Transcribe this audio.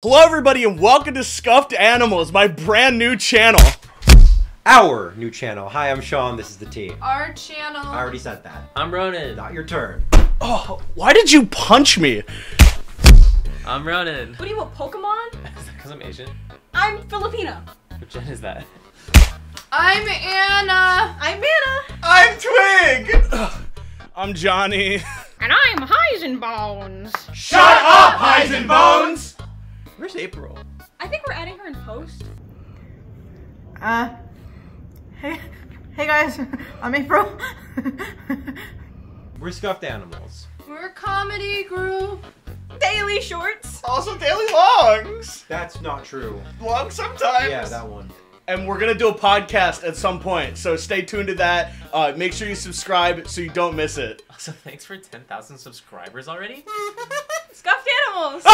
Hello everybody and welcome to Scuffed Animals, my brand new channel. Our new channel. Hi, I'm Sean. This is the T. Our channel. I already said that. I'm Ronan. Not your turn. Oh, why did you punch me? I'm Ronan. What do you want, Pokemon? Is that because I'm Asian? I'm Filipino. What gen is that? I'm Anna. I'm Anna. I'm Twig! I'm Johnny. And I'm Heisenbones. Shut up, Heisenbones! Where's April? I think we're adding her in post. Uh, hey, hey guys, I'm April. We're Scuffed Animals. We're a comedy group. Daily shorts. Also daily longs. That's not true. Long sometimes. Yeah, that one. And we're gonna do a podcast at some point, so stay tuned to that. Uh, make sure you subscribe so you don't miss it. Also, thanks for 10,000 subscribers already? Scuffed animals.